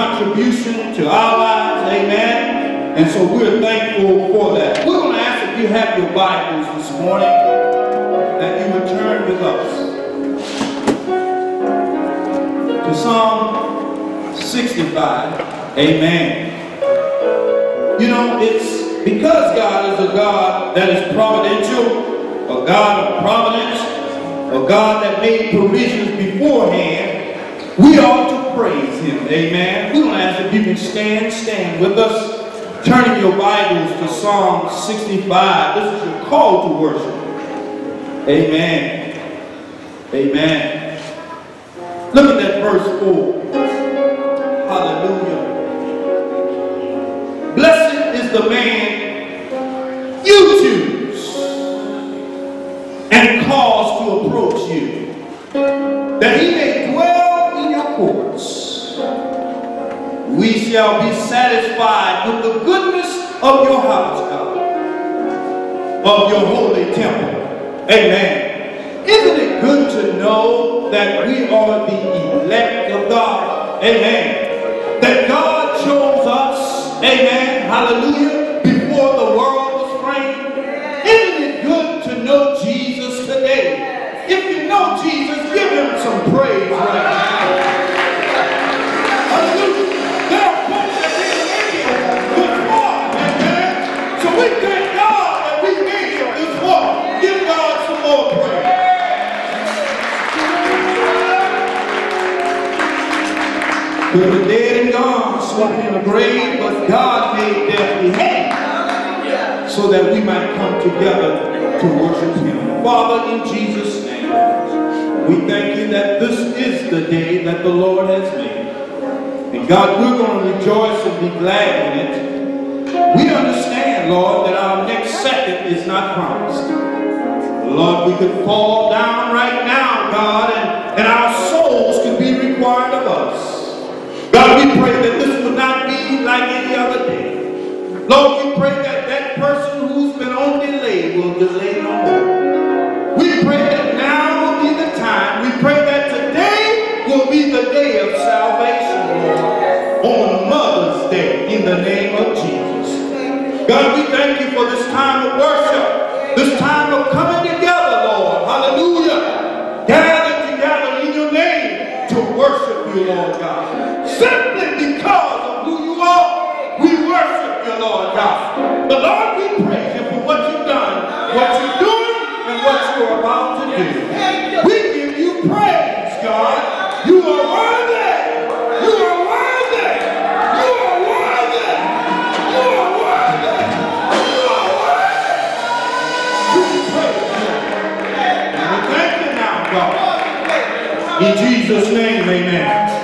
contribution to our lives, amen. And so we're thankful for that. We're going to ask if you have your Bibles this morning, that you would turn with us to Psalm 65, amen. You know, it's because God is a God that is providential, a God of providence, a God that made provisions beforehand, we ought to praise him. Amen. We're going to ask if you can stand, stand with us. Turning your Bibles to Psalm 65. This is your call to worship. Amen. Amen. Look at that verse 4. Hallelujah. Blessed is the man you choose and cause to approach you, that he may shall be satisfied with the goodness of your house, God, of your holy temple. Amen. Isn't it good to know that we are the elect of God? Amen. That God chose us. Amen. Hallelujah. Before the world was framed. Isn't it good to know Jesus today? If you know Jesus, give him some praise right now. We were dead and gone, sleeping in a grave, but God made death behave so that we might come together to worship Him. Father, in Jesus' name, we thank you that this is the day that the Lord has made. And God, we're going to rejoice and be glad in it. We understand, Lord, that our next second is not promised. Lord, we could fall down right now, God, and, and our souls could be required of us. God, we pray that this will not be like any other day. Lord, we pray that that person who's been on delay will delay no more. We pray that now will be the time. We pray that today will be the day of salvation, Lord, on Mother's Day, in the name of Jesus. God, we thank you for this time of worship, this time of coming together, Lord. Hallelujah. Gathered together in your name to worship you, Lord God. Simply because of who you are, we worship you, Lord God. But Lord, we praise you for what you've done, what you're doing, and what you're about to do. We give you praise, God. You are worthy. You are worthy. You are worthy. You are worthy. You are worthy. We praise you. We thank you now, God. In Jesus' name, amen.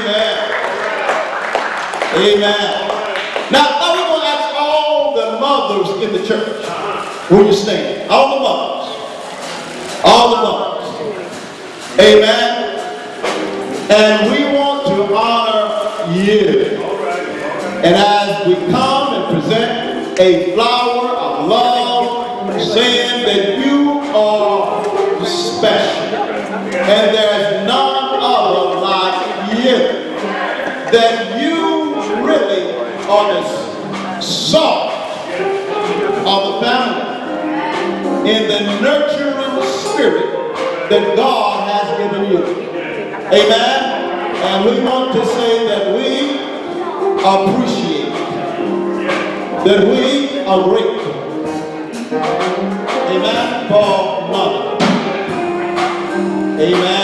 Amen. Amen. Now, now we're going to ask all the mothers in the church. Will you stand? All the mothers. All the mothers. Amen. And we want to honor you. And as we come and present a flower of love, saying that you are special. And there appreciate that we are grateful. Amen. For mother. Amen.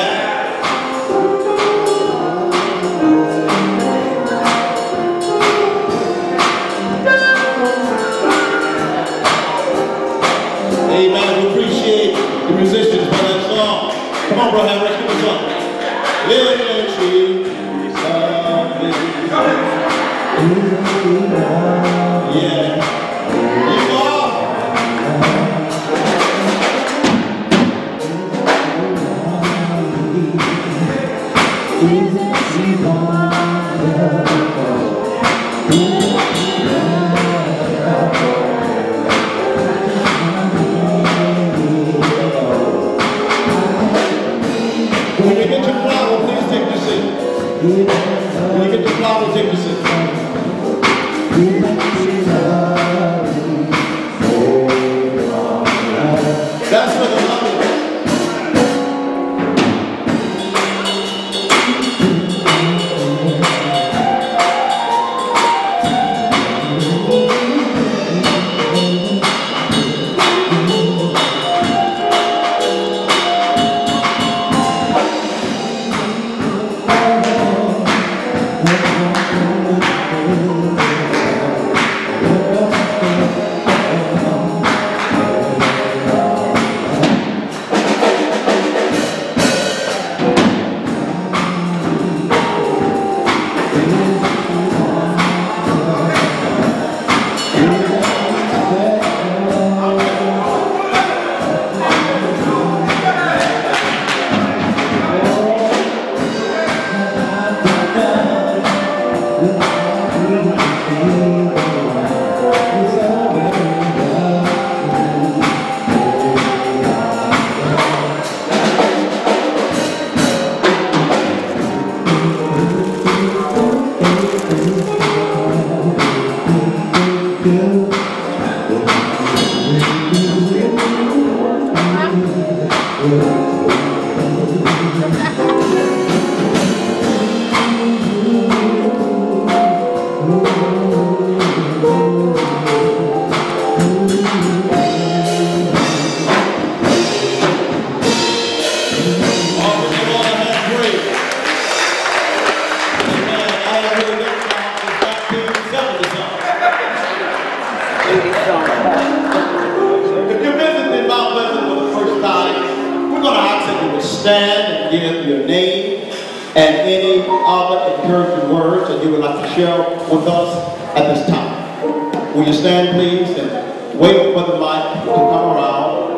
Give your name and any other encouraging words that you would like to share with us at this time. Will you stand, please, and wait for the mic to come around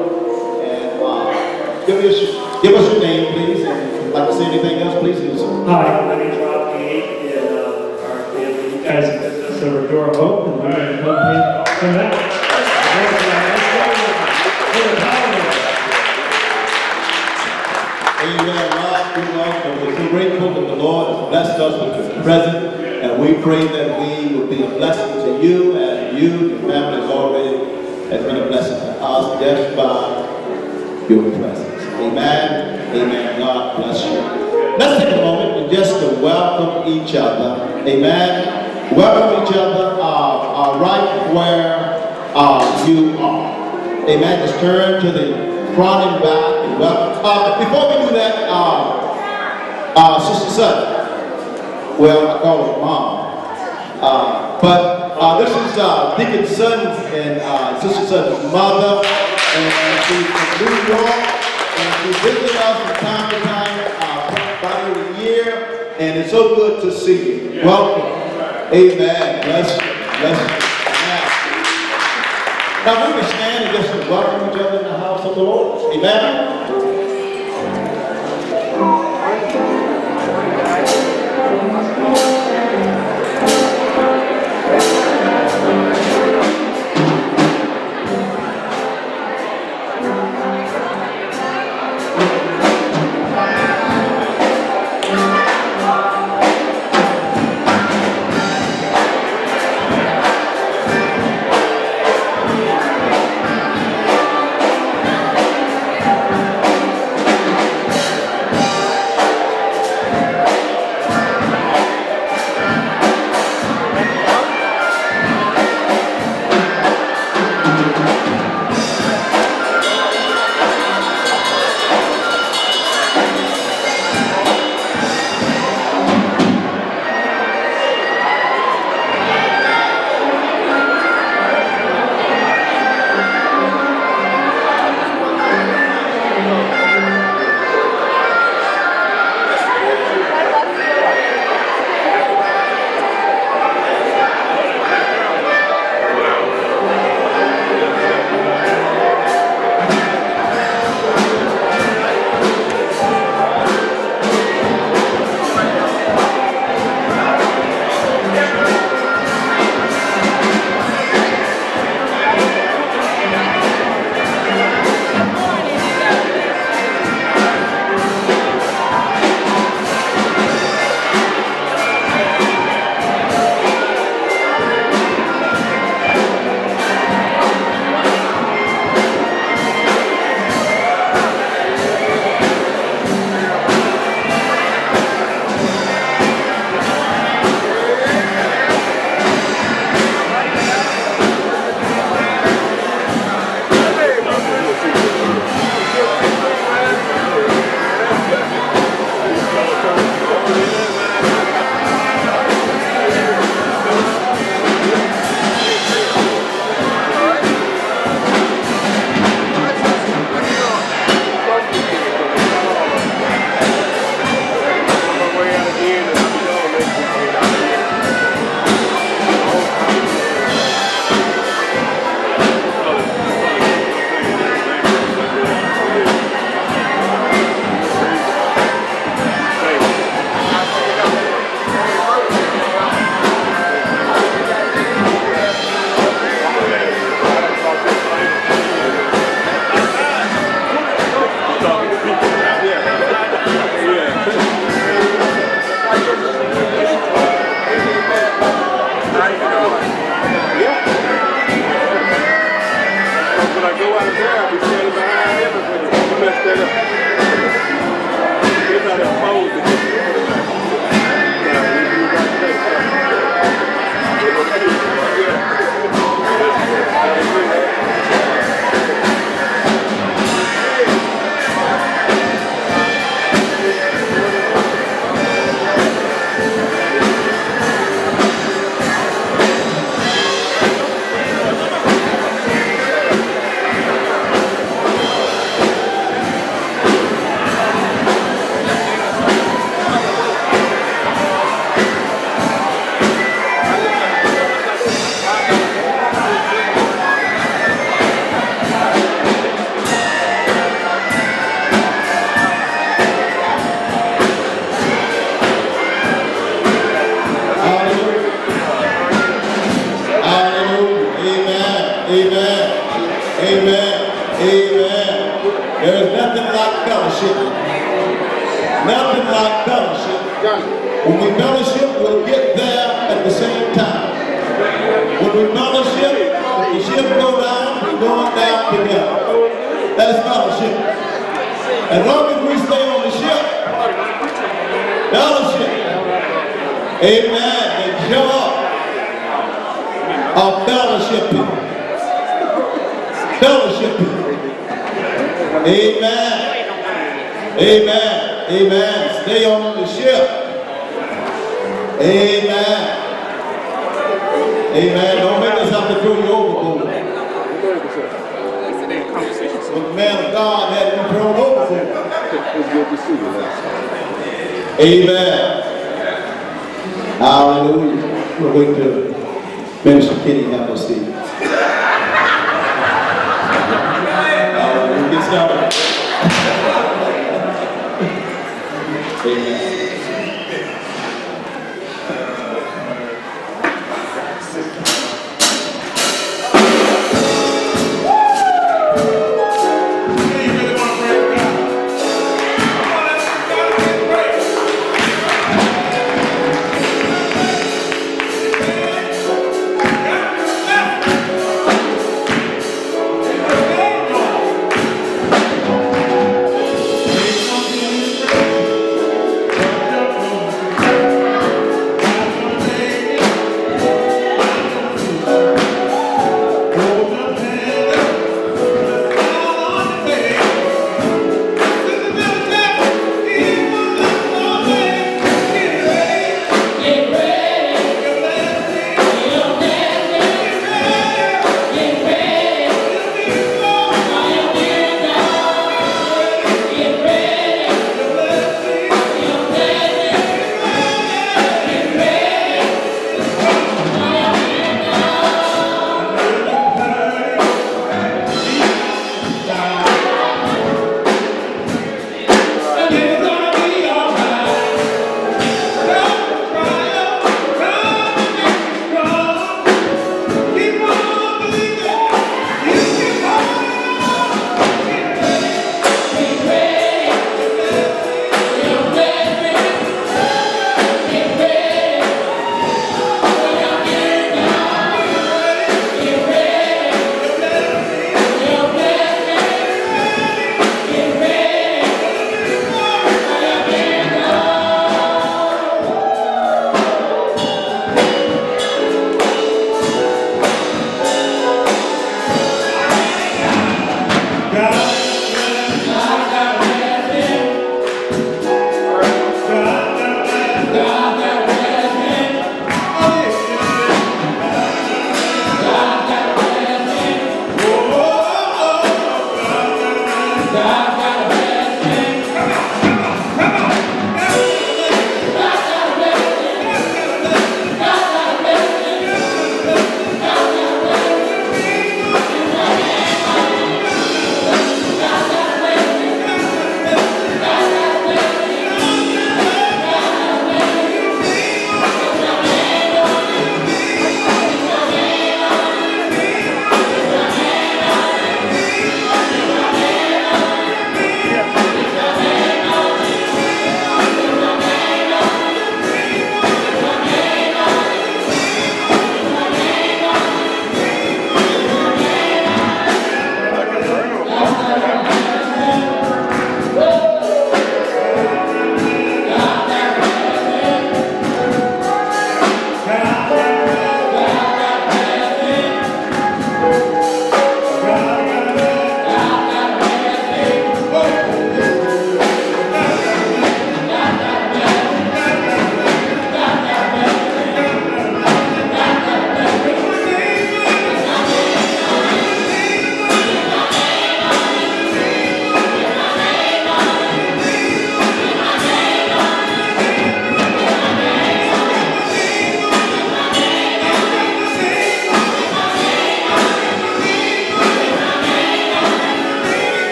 and uh, give, us, give us your name, please, and if you'd like to say anything else, please do so. Hi, my name's Rob Gage, and uh, our family, you guys Door of Hope, and we're to Grateful that the Lord has blessed us with His presence, and we pray that we will be a blessing to you, and you, your family, already has been a blessing to us just by your presence. Amen. Amen. God bless you. Let's take a moment and just to welcome each other. Amen. Welcome each other uh, uh, right where uh, you are. Amen. Just turn to the front and back and welcome. Uh, before we uh, Sister Sutton, well, I call her mom. Uh, but uh, this is uh, Deacon Sutton's and uh, Sister Sutton's mother, and she's from New York, and she visits us from time to time, uh, about a year, and it's so good to see you. Welcome. Amen. Bless you. Bless you. Now we can stand and just welcome each other in the house of the Lord. Amen. Thank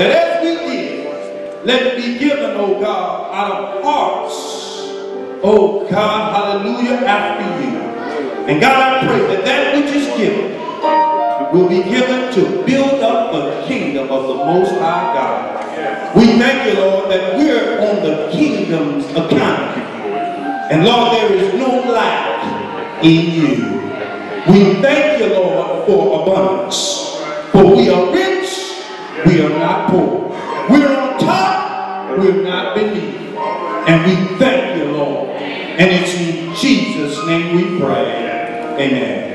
That as we give, let it be given, O oh God, out of hearts, O oh God, hallelujah, after you. And God, I pray that that which is given will be given to build up the kingdom of the Most High God. We thank you, Lord, that we're on the kingdom's account, And Lord, there is no lack in you. We thank you, Lord, for abundance. For we are rich we are not poor. We're on top. We're not beneath. And we thank you, Lord. And it's in Jesus' name we pray. Amen.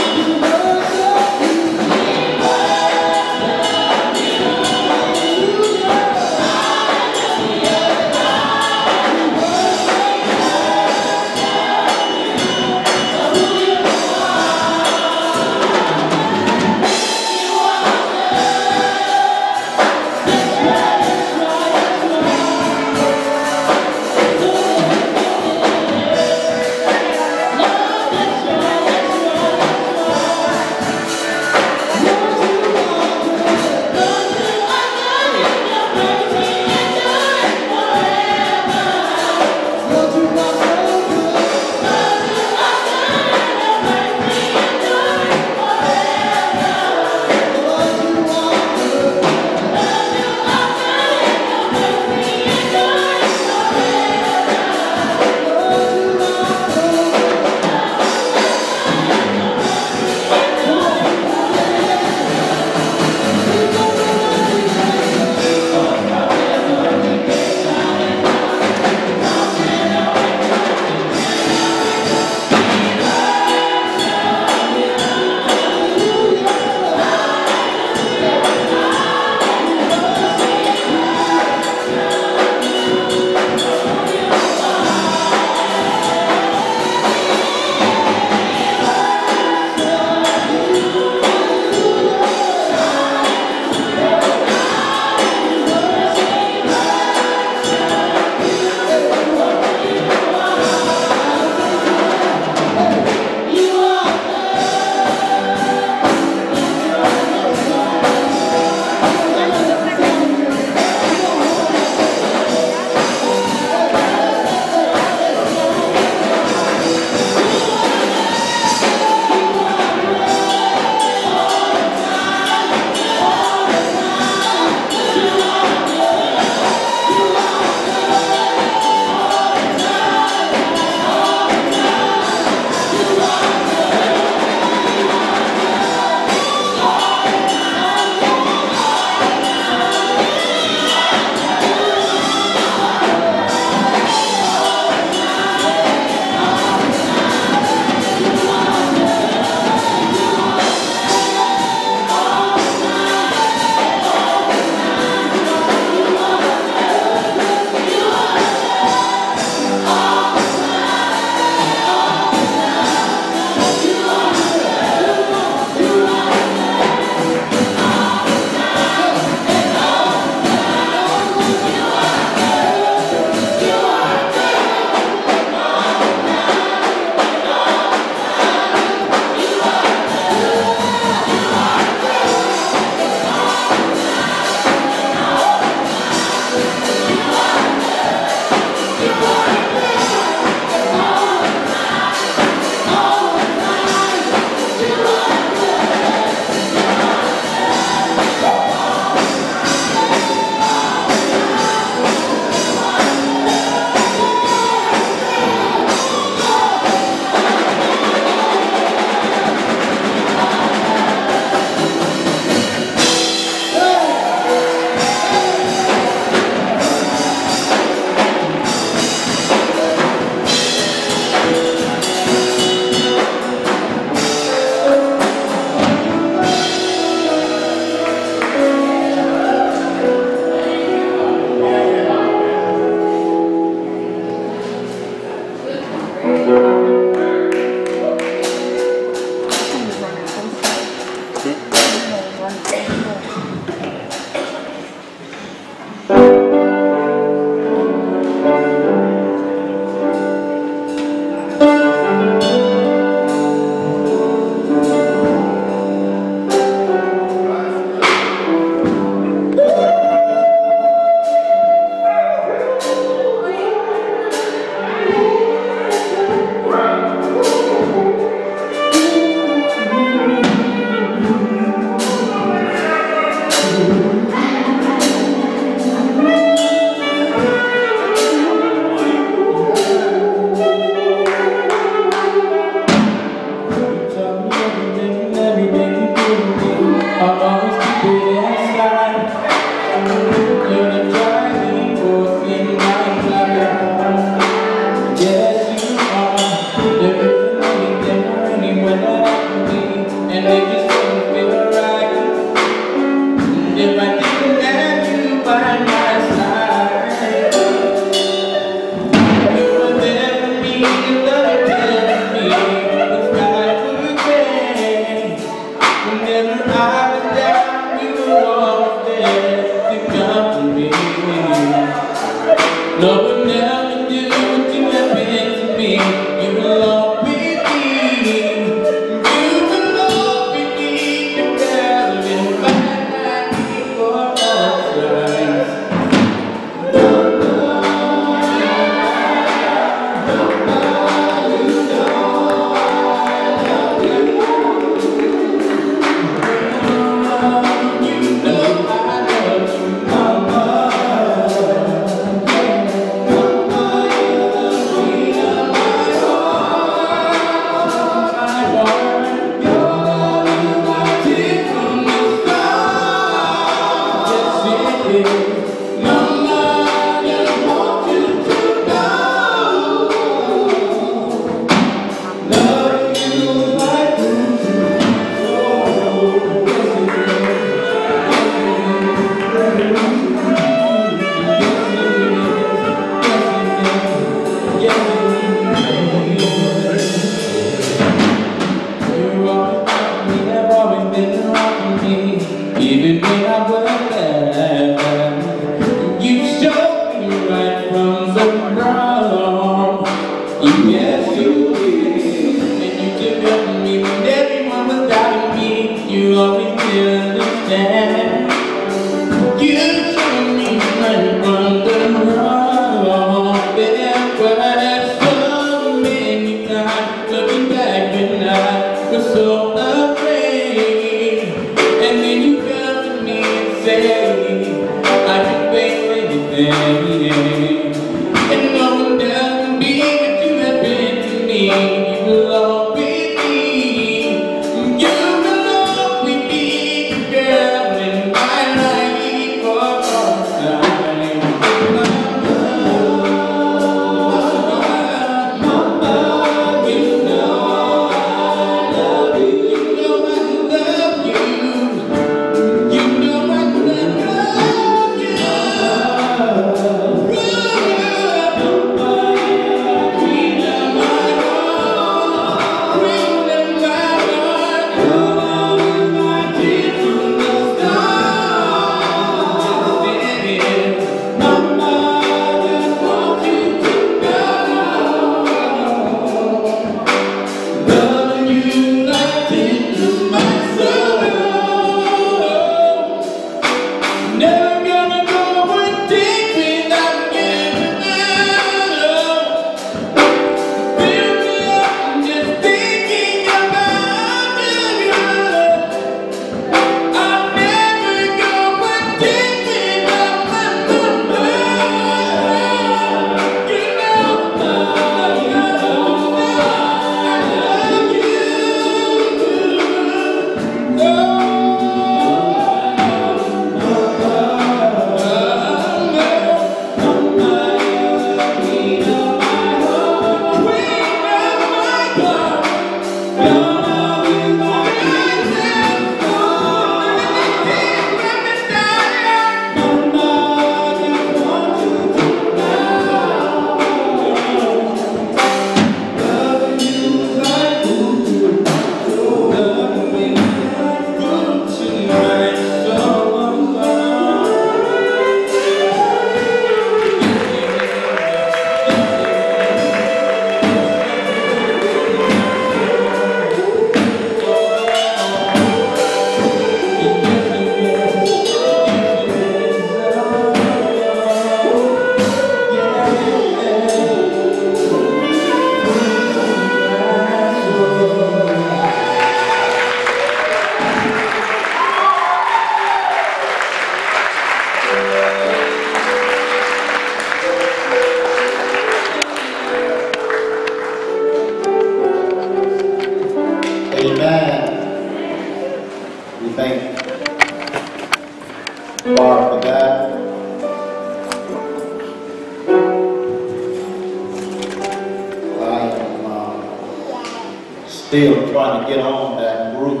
To get on that group.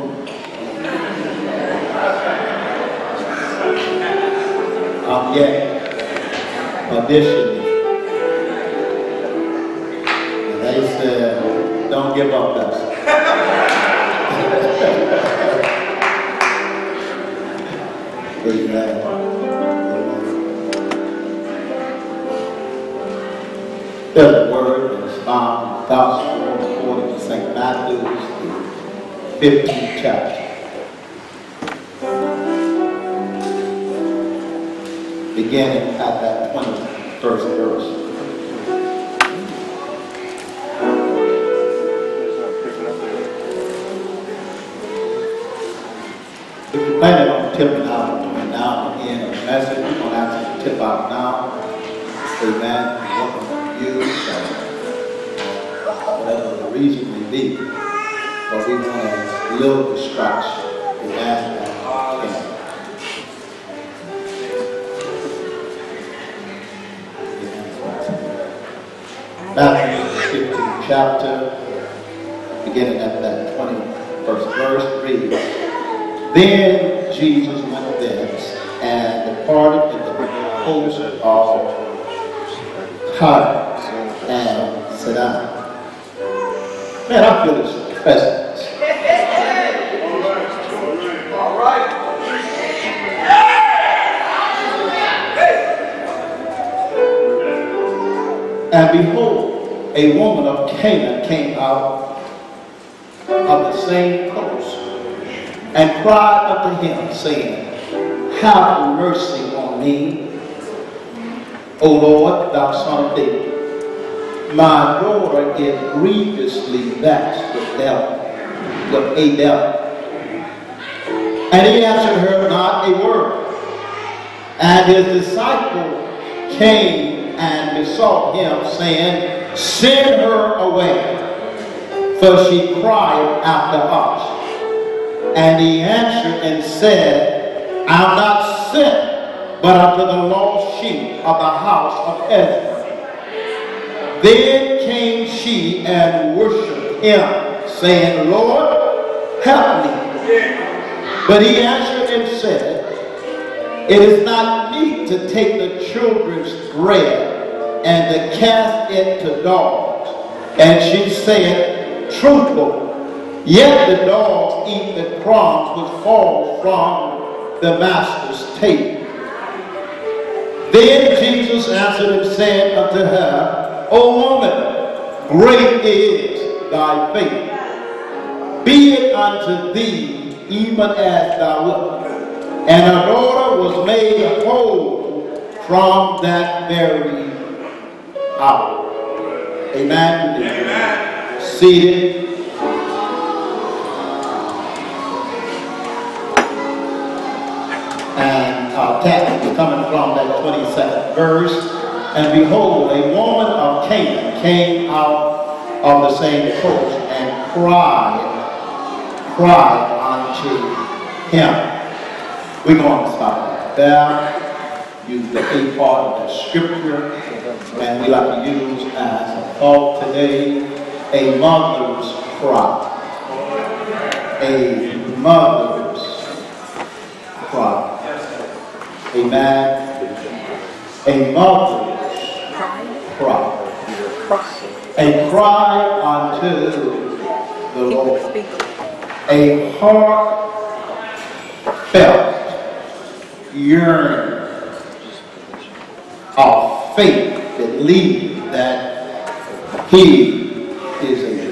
I'm yet auditioning. 50. Then saying, Have mercy on me, O Lord, thou son of David. My daughter is grievously vexed with devil, with a devil. And he answered her not a word. And his disciple came and besought him, saying, Send her away, for she cried after us. And he answered and said, I am not sent but unto the lost sheep of the house of Israel. Then came she and worshipped him, saying, Lord, help me. But he answered and said, It is not meet to take the children's bread and to cast it to dogs. And she said, Truthful, Yet the dogs eat the crumbs which fall from the master's table. Then Jesus answered and said unto her, O woman, great is thy faith. Be it unto thee even as thou wilt. And her daughter was made whole from that very hour. Amen. Amen. Seated. Coming from that 22nd verse. And behold, a woman of Canaan came out of the same coast and cried, cried unto him. We're going to stop there. Use the A part of the scripture. And we like to use as a thought today, a mother's cry. A mother's cry. Amen. A mother's cry. A cry unto the Lord. A heartfelt yearning of faith that leads that he is a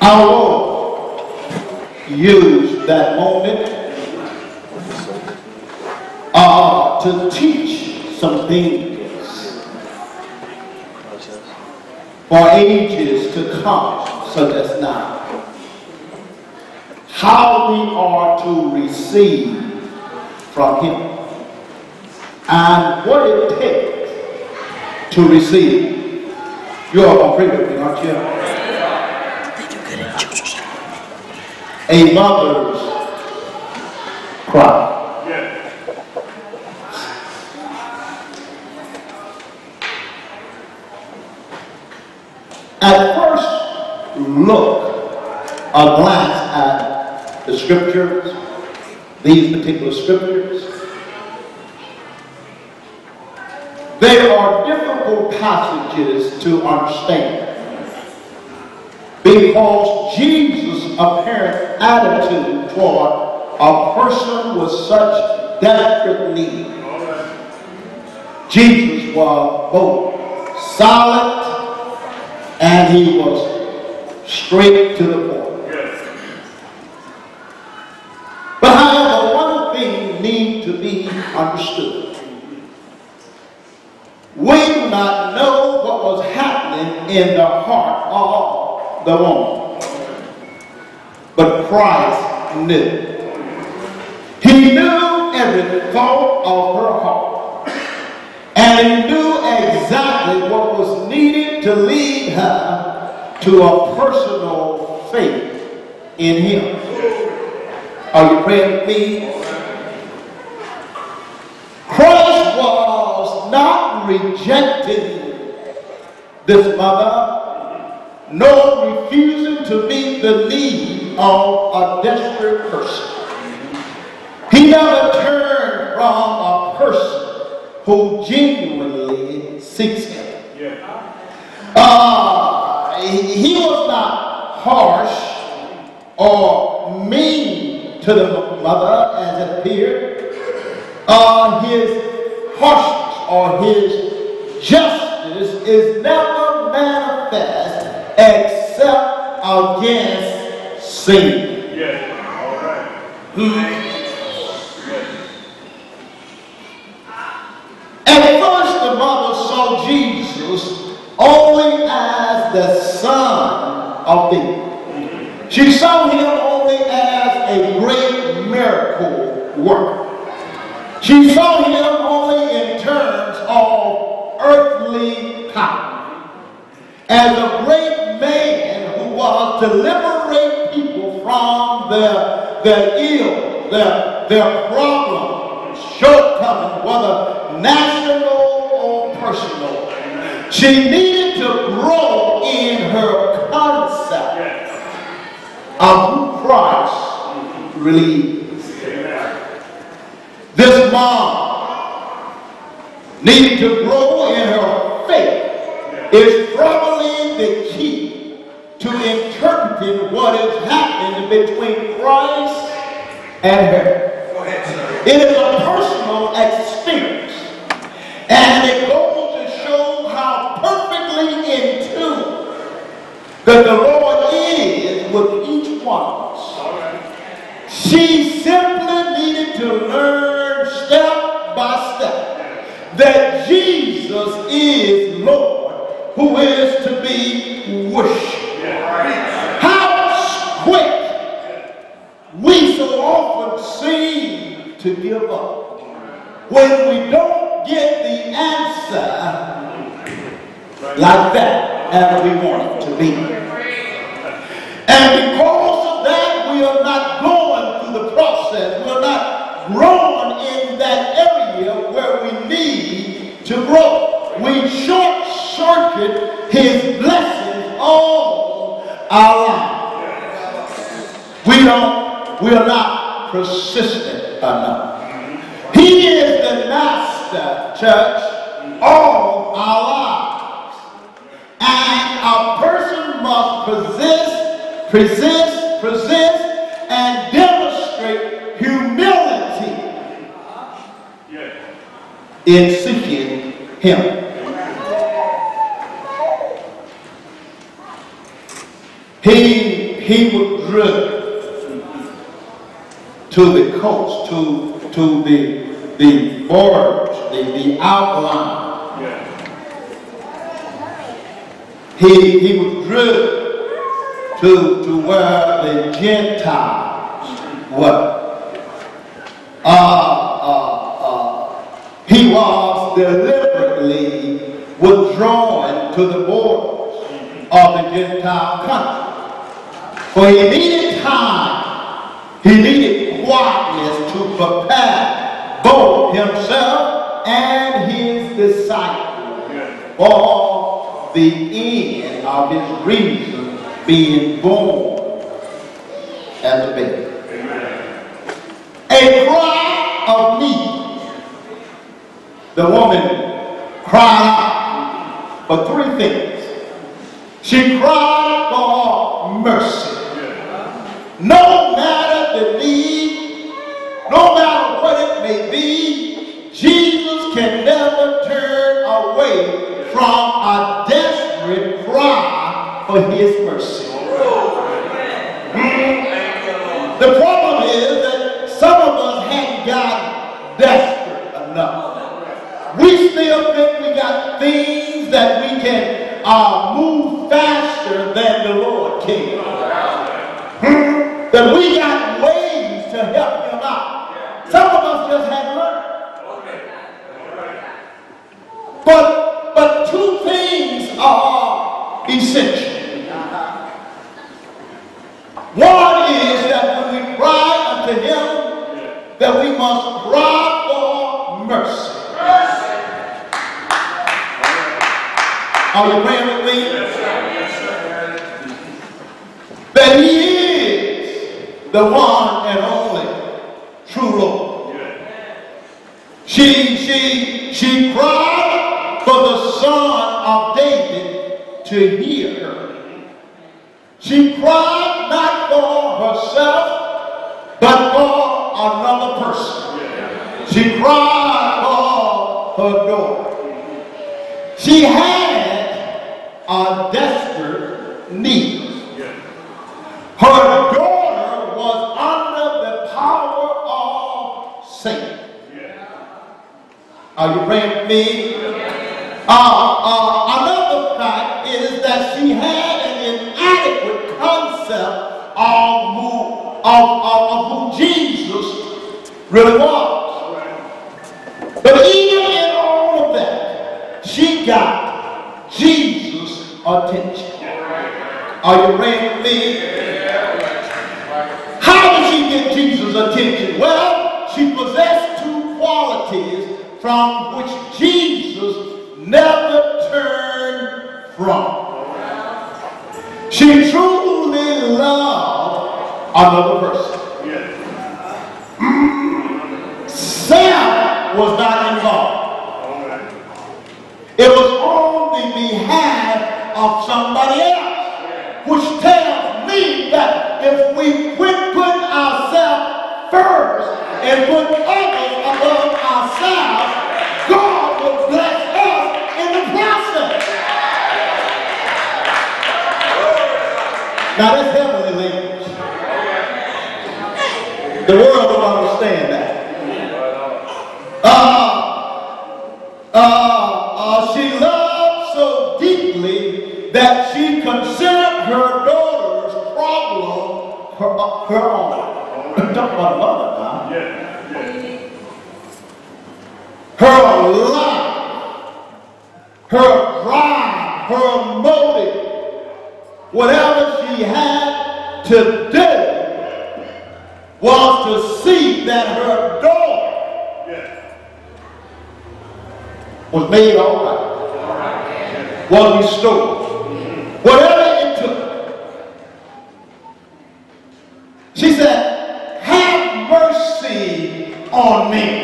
Our Lord used that moment uh, to teach some things for ages to come, such as now. How we are to receive from Him and what it takes to receive. You are pray with aren't you? A mother's cry. At first look a glance at the scriptures, these particular scriptures, there are difficult passages to understand because Jesus' apparent attitude toward a person with such desperate need. Jesus was both silent and he was straight to the point. But however, one thing needs to be understood. We do not know what was happening in the heart of the woman. But Christ knew. He knew every thought of her heart. And he knew exactly what was needed to lead her to a personal faith in him. Are you praying me? Christ was not rejecting this mother, nor refusing to meet the need of a desperate person. He never turned from a person who genuinely seeks him. Uh, he, he was not harsh or mean to the mother as it appeared. Uh, his harshness or his justice is never manifest except against sin. Hmm? At first, the mother saw Jesus only as the son of David. She saw him only as a great miracle worker. She saw him only in terms of earthly power. As a great man who was to liberate people from their, their ill, their, their problems, shortcomings, whether national or personal. She needed to grow in her concept of who Christ really is. This mom needed to grow in her faith. Is interpreting what is happening between Christ and her. It is a personal experience. And it goes to show how perfectly in tune that the Lord is with each one of us. She simply needed to learn step by step that Jesus is Lord, who is to be worshipped. How quick we so often seem to give up when we don't get the answer like that as we want it to be. And because of that, we are not going through the process. We're not growing in that area where we need to grow. We short circuit his blessings on our life. We don't, we are not persistent enough. He is the master, church, of our lives. And a person must persist, persist, persist, and demonstrate humility in seeking Him. He, he would withdrew to the coast, to, to the, the borders, the, the outline. Yeah. He, he withdrew to, to where the Gentiles were. Uh, uh, uh, he was deliberately withdrawn to the borders of the Gentile country. For he needed time, he needed quietness to prepare both himself and his disciples for the end of his reason being born as a baby. A cry of need. The woman cried out for three things. She cried for mercy. No matter may be, Jesus can never turn away from a desperate cry for his mercy. The problem is that some of us haven't got desperate enough. We still think we got things that we can uh, move faster than the Lord can. Hmm? That we got ways to help him out. Some of us just haven't learned. But but two things are essential. One is that when we cry unto him, that we must cry for mercy. Are you praying with me? That he is the one and only true Lord. She, she, she cried She cried not for herself, but for another person. She cried for her daughter. She had a desperate need. Her daughter was under the power of Satan. Are you praying with me? Uh, uh, another fact is that she had an inadequate of, of, of who Jesus really was. But even in all of that, she got Jesus' attention. Are you with me? How did she get Jesus' attention? Well, she possessed two qualities from which Jesus never turned from. She truly loved another person. Sam was not involved. It was on the behalf of somebody else, which tells me that if we quit putting ourselves first and put others above ourselves, God will bless us in the process. Now that's heavenly language. The world don't understand that. Uh, uh, uh, she loved so deeply that she considered her daughter's problem her, her own. Talk about a mother now. Her life, her drive, her motive, whatever she had to do was to see that her daughter was made all right, was restored. Whatever it took. She said, have mercy on me.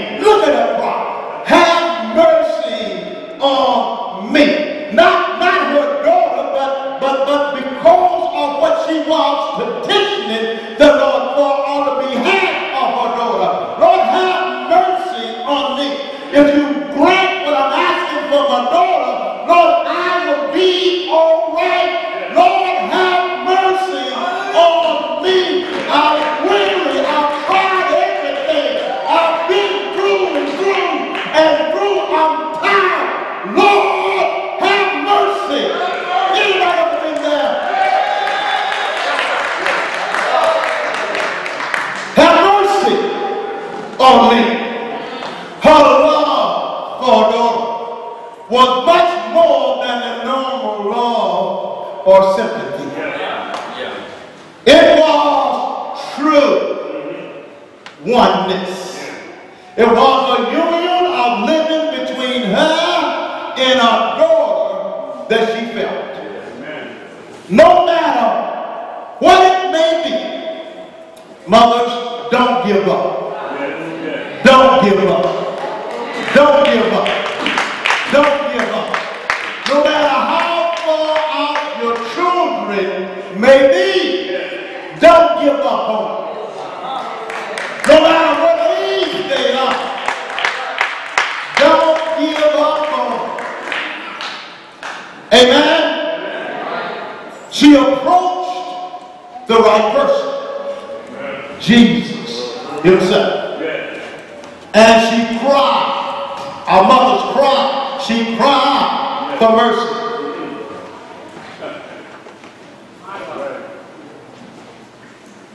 It was a union of living between her and her daughter that she felt. No matter what it may be, mothers, don't give up. Don't give up. Don't give up. Don't give up. No matter how far out your children may be, don't give up on them. She approached the right person. Jesus himself. And she cried. Our mothers cried. She cried for mercy.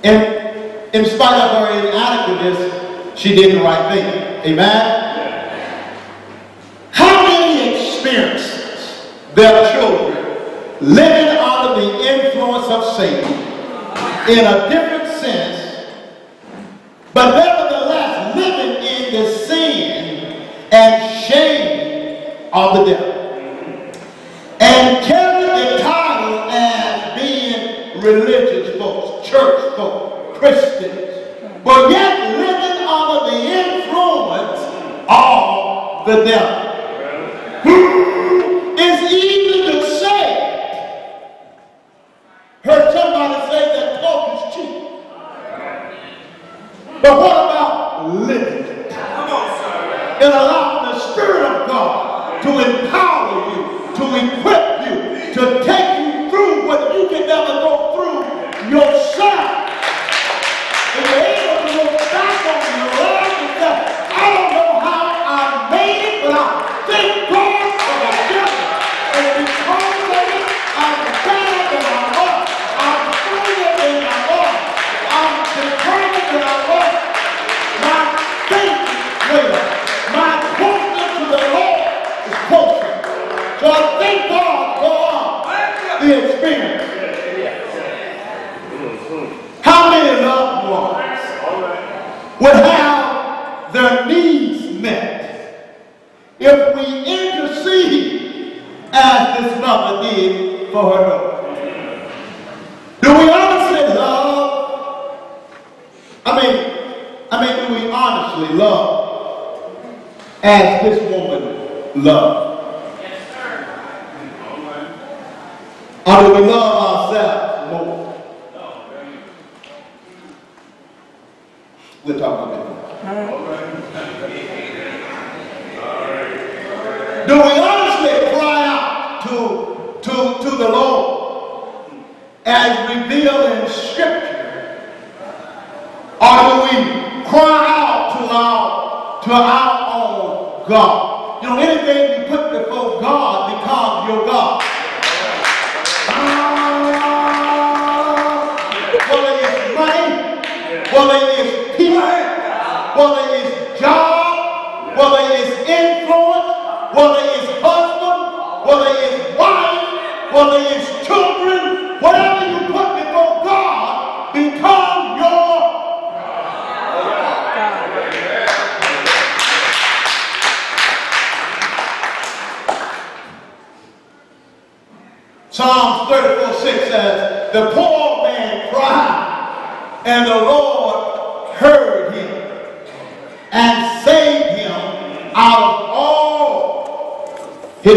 And in spite of her inadequateness, she did the right thing. Amen? How many experiences their children living under the influence of Satan in a different sense, but nevertheless living in the sin and shame of the devil. And carry the title as being religious folks, church folks, Christians, but yet living under the influence of the devil.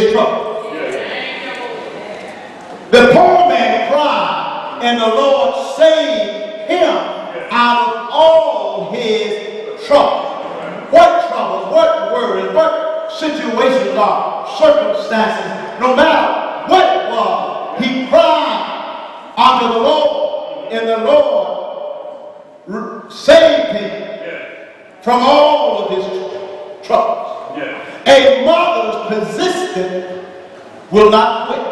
His trouble. The poor man cried, and the Lord saved him out of all his trouble. What troubles, what worries, what situations or circumstances, no matter what it was, he cried unto the Lord, and the Lord saved him from all will not quit.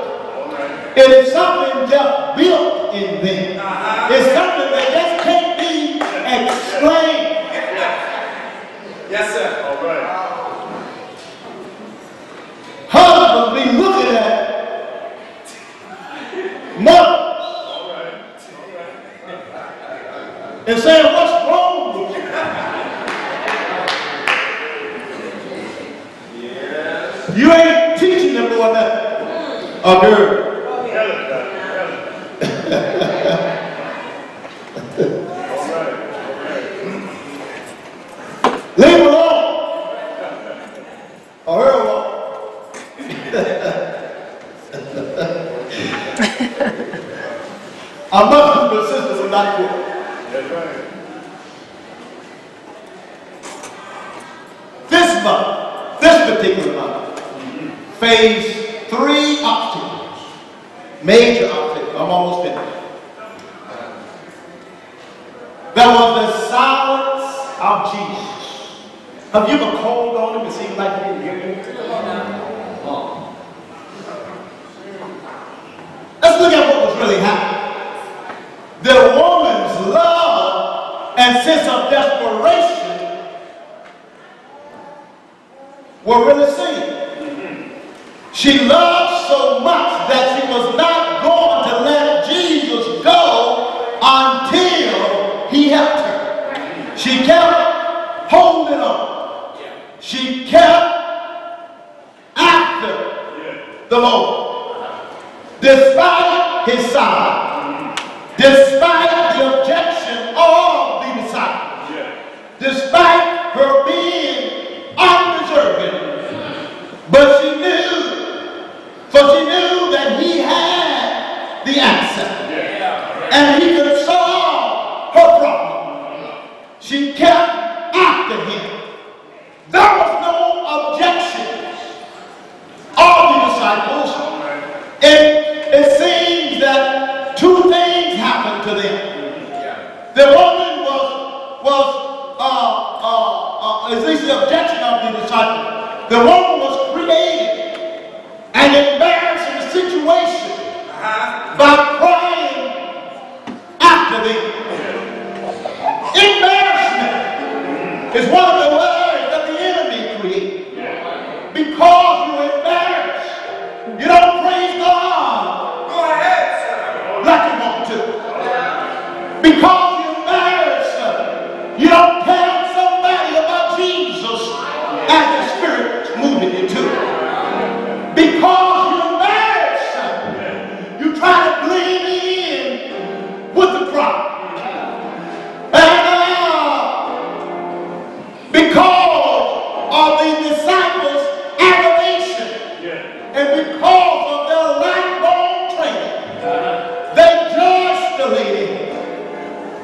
It is something just built in them. It's something that just can't be explained. Yes, sir. Husbands be looking at mothers and saying, what's wrong with you? You ain't teaching them boy nothing. A girl.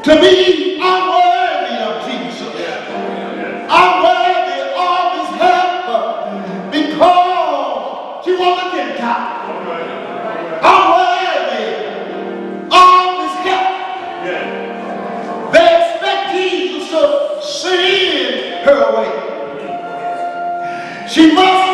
to me, I'm worthy of Jesus. I'm worthy of his help because she was a Gentile. I'm worthy of his help. They expect Jesus to send her away. She must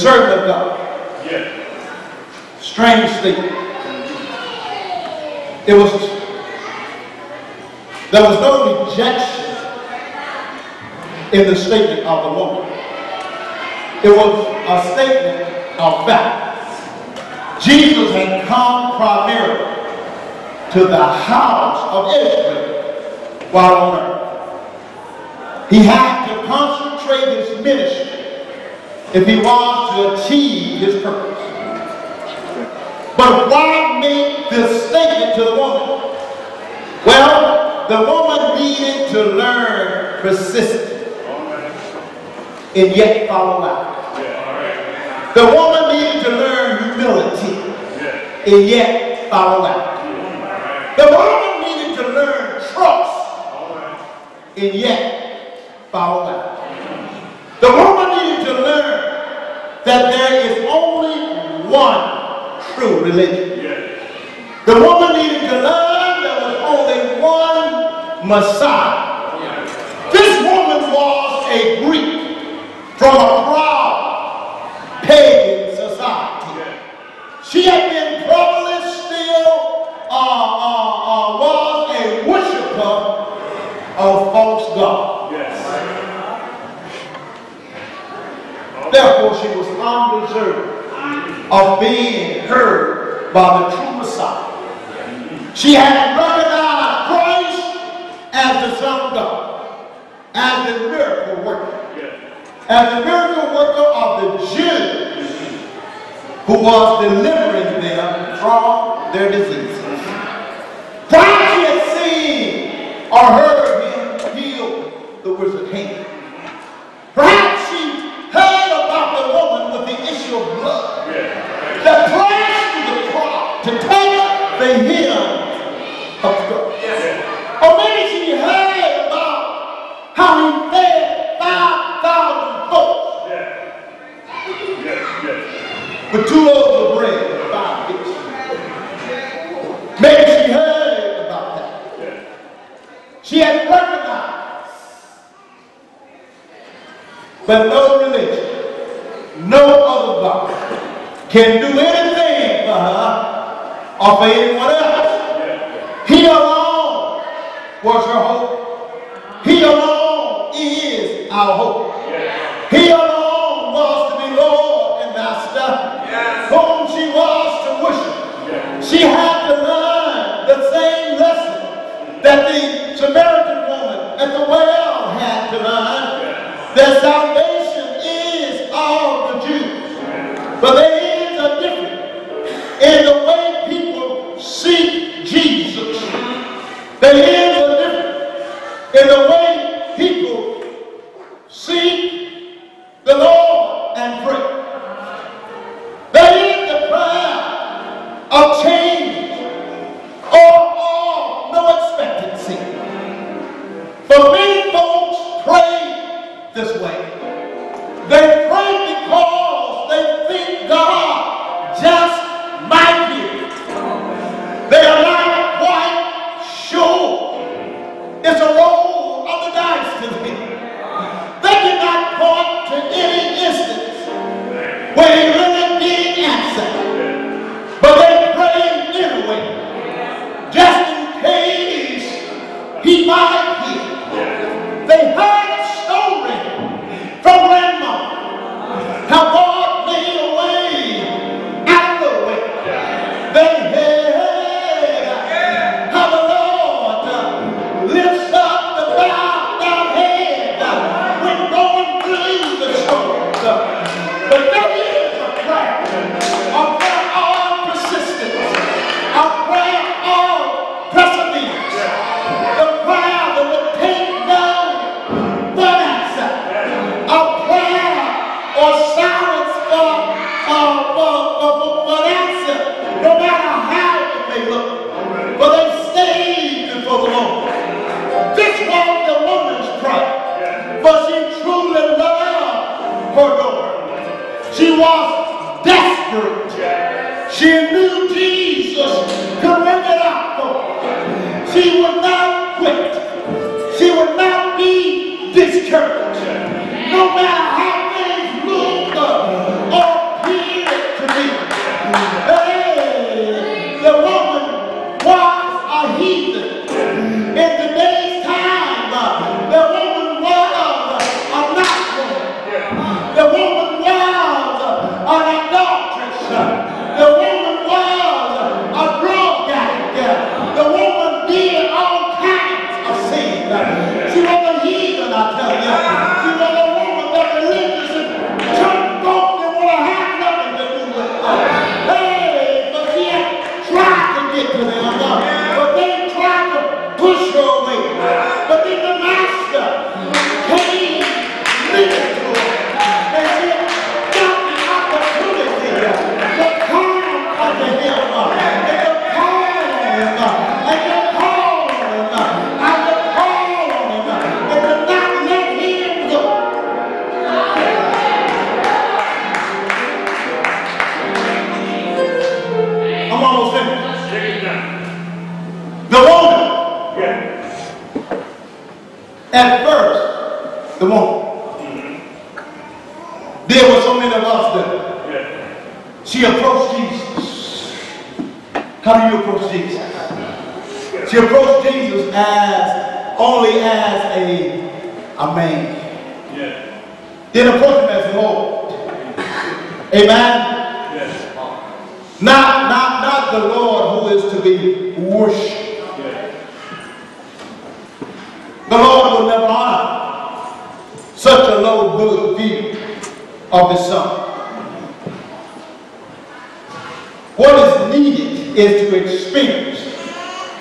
servant of God. Strange thing. It was there was no rejection in the statement of the woman. It was a statement of fact. Jesus had come primarily to the house of Israel while on earth. He had to concentrate his ministry if he was to achieve his purpose. But why make this statement to the woman? Well, the woman needed to learn persistence and yet follow out. The woman needed to learn humility and yet follow out. The woman needed to learn trust and yet follow out. The woman that there is only one true religion. The woman needed to learn there was only one Messiah. This woman was a Greek from a proud pagan society. She had been Therefore, she was undeserving of being heard by the true Messiah. She had recognized Christ as the Son of God, as the miracle worker, as the miracle worker of the Jews who was delivering them from their diseases. She had seen or heard with two loaves of bread and five fish. Maybe she heard about that. She had recognized. But no religion, no other God can do anything for her or for anyone else. He alone was her hope. He alone is our hope. He alone she had to learn the same lesson that the Samaritan woman at the well had to learn. That salvation is all the Jews. But they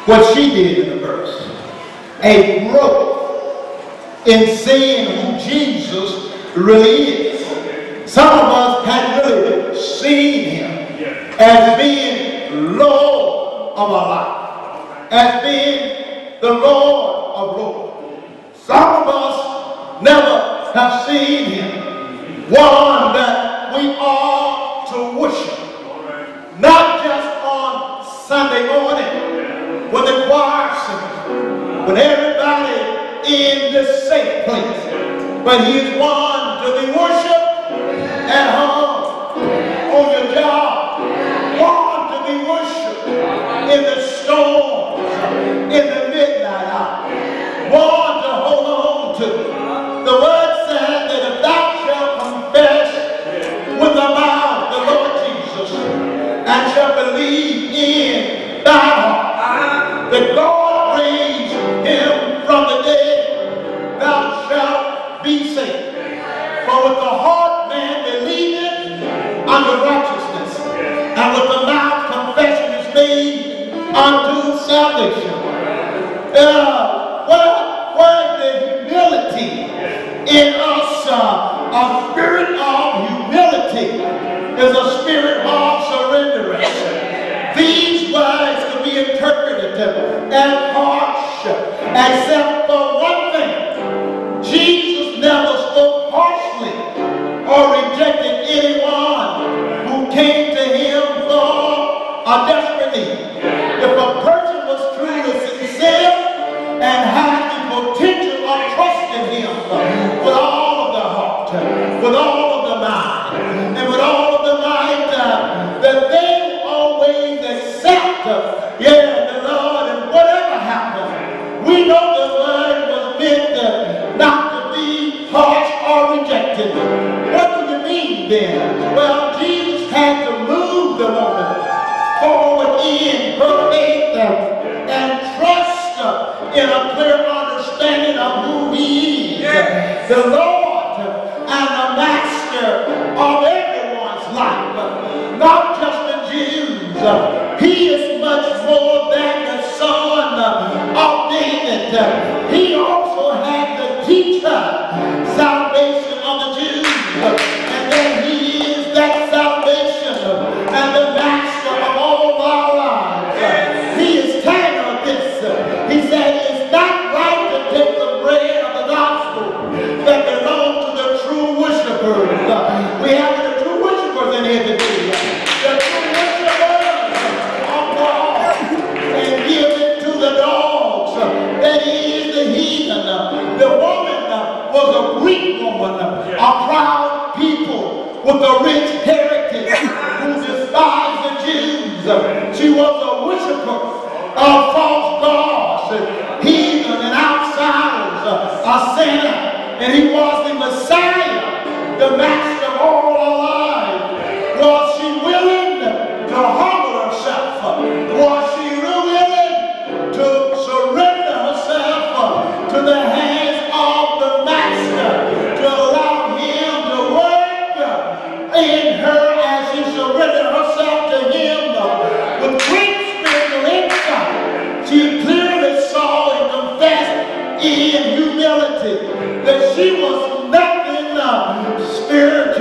what she did in the verse. A growth in seeing who Jesus really is. Some of us had really seen him as being Lord of our life, as being the Lord of Lords. Some of us never have seen him, one that we are to worship, not just on Sunday morning when everybody in this safe place. But he is one to be worshiped at home, on your job, one to be worshiped in the storm, in the midnight hour, one to hold on to. The word salvation. There where, where the humility in us, uh, a spirit of humility is a spirit of surrender. These words can be interpreted as harsh, except for one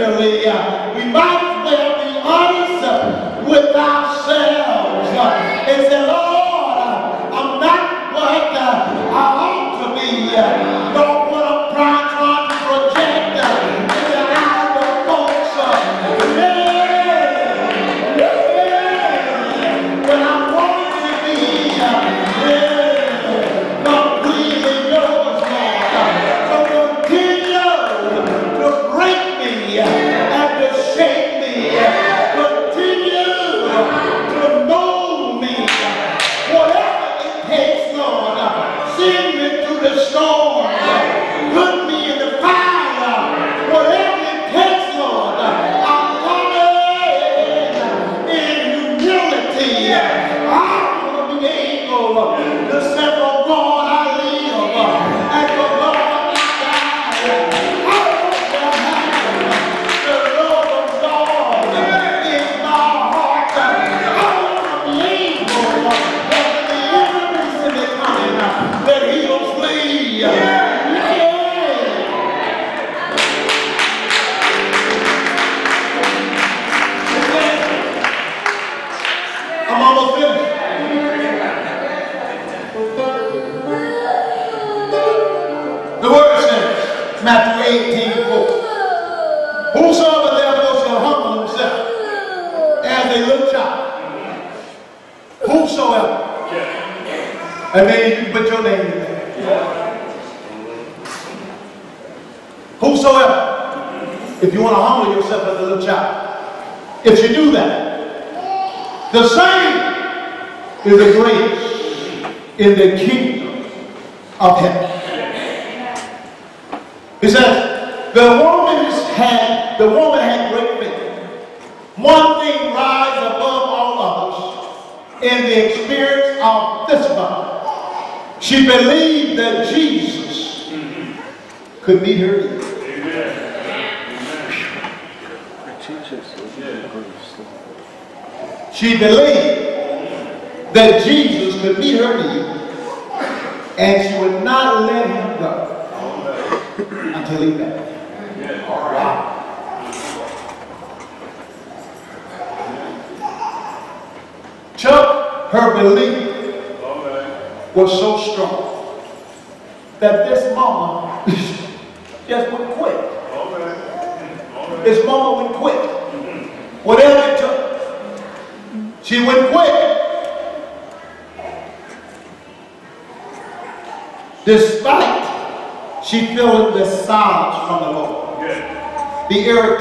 aleluia.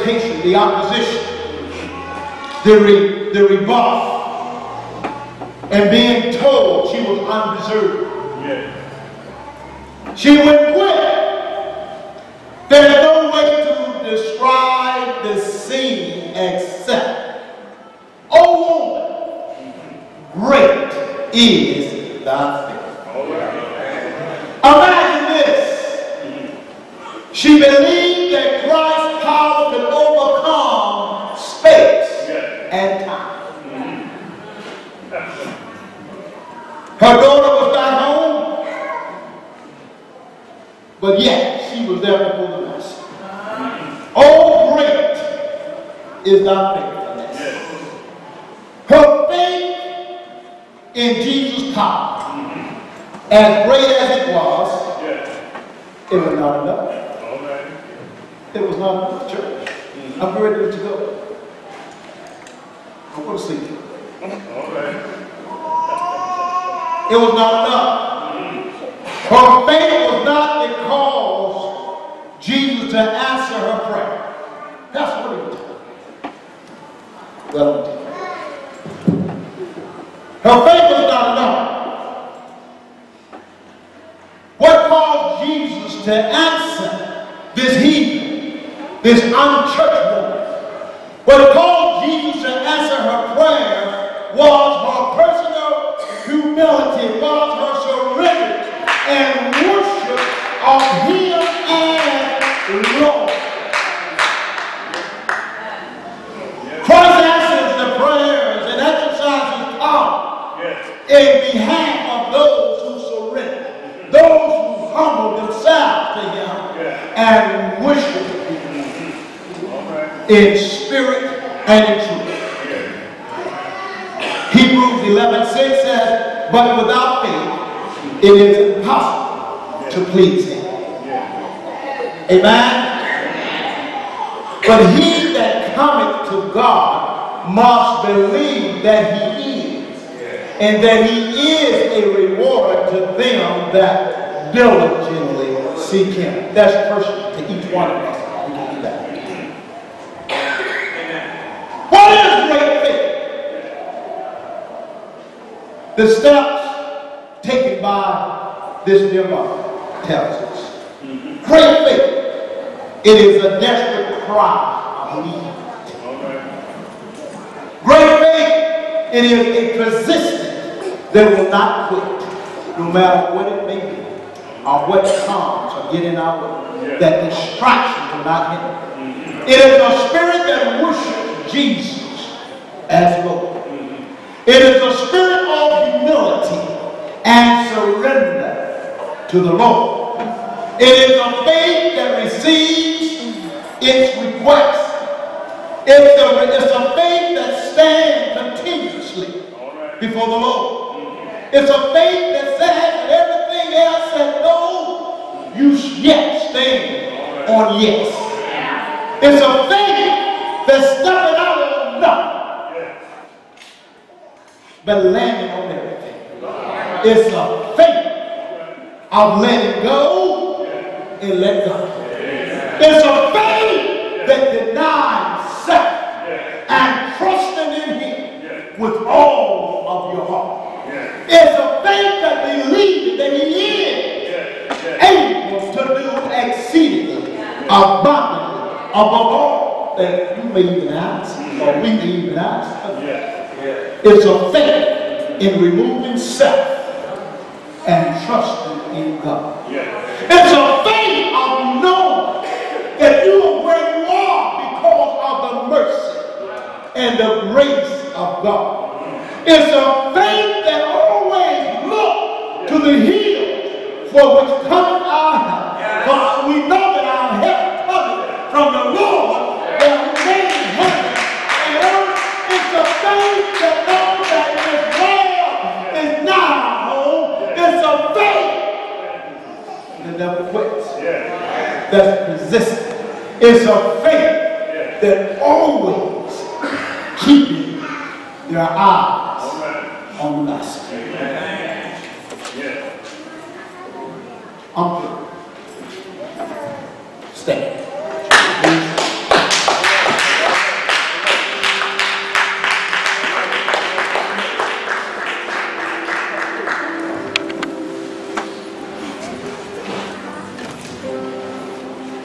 The the opposition, the, re, the rebuff, and being told she was undeserved. She would quit. There's no way to describe the scene except, oh woman, great is thy faith. Imagine this. She believed that Christ's power could overcome space and time. Her daughter was back home, but yet she was there before the master. Oh, great is thy faithfulness. Her faith in Jesus' power, as great as it was, it was not enough. It was not enough, church. I'm ready to go. I'm going to sleep. It was not enough. Her faith was not because Jesus to answer her prayer. That's what it was. Well, let me tell you. Her faith was not enough. What caused Jesus to answer this heathen, this unchurched woman? What caused Jesus to answer her prayer was her personal humility, behalf of those who surrender, those who humble themselves to Him and worship Him in spirit and in truth. Hebrews 11 6 says, But without faith it is impossible to please Him. Amen. But he that cometh to God must believe that he is, and that he is a reward to them that diligently seek him. That's personal to each one of us. We can do that. What is great faith? The steps taken by this dear mother tells us. Great faith. It is a desperate cry of need. Great faith, it is a persistence that will not quit, no matter what it may be, or what comes or get in our way. That distraction will not hinder. It is a spirit that worships Jesus as Lord. It is a spirit of humility and surrender to the Lord. It is a faith that receives its request. It's a, it's a faith that stands continuously before the Lord. It's a faith that says that everything else said no, you yet stand on yes. It's a faith that's stepping out on nothing, but landing on everything. It's a faith of letting go and let go. It's a faith that denies self and trusting in Him with all of your heart. It's a faith that believes that He is able to do exceedingly abundantly above all that you may even ask or we may even ask. It's a faith in removing self and trusting in God. It's a faith of knowing that you are where you are because of the mercy and the grace of God. It's a faith that always looks to the hills for which coming our help. Yes. For we know that our help cometh from the Lord yes. that made heaven and earth. It's a faith that knows that it is well and now. It's a faith that never quits. Yes. That's persistent. It's a faith that always keeps your eyes on master. I'm through. Stand.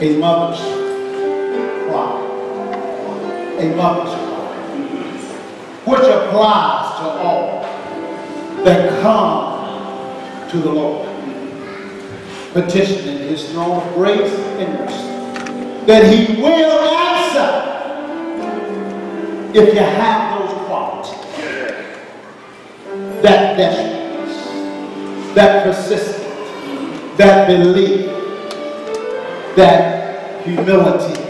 A mother's cry. A mother's cry. Which applies that come to the Lord. Petitioning his throne of grace and mercy. That he will answer if you have those qualities. That desperation, that persistence, that belief, that humility,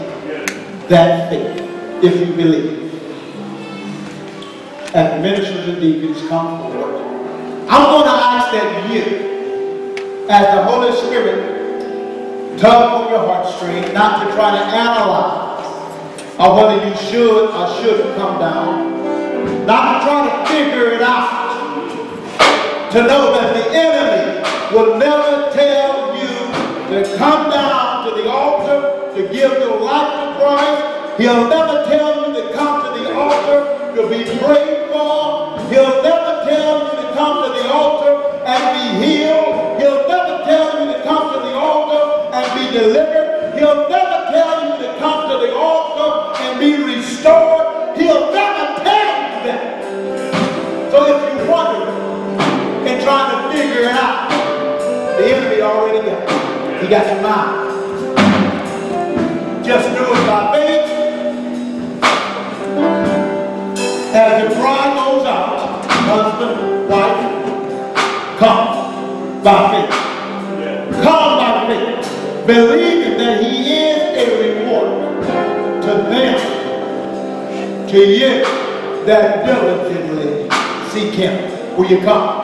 that faith, if you believe. The ministers and deacons come forward, that you, as the Holy Spirit, tug on your heartstring, not to try to analyze or whether you should or shouldn't come down, not to try to figure it out, to know that the enemy will never tell you to come down to the altar to give your life to Christ. He'll never tell you to come to the altar to be prayed for. He got your mind. Just do it by faith. As the bride goes out, husband, wife, come by faith. Come by faith. Believing that he is a reward to them, to you that diligently seek him. Will you come?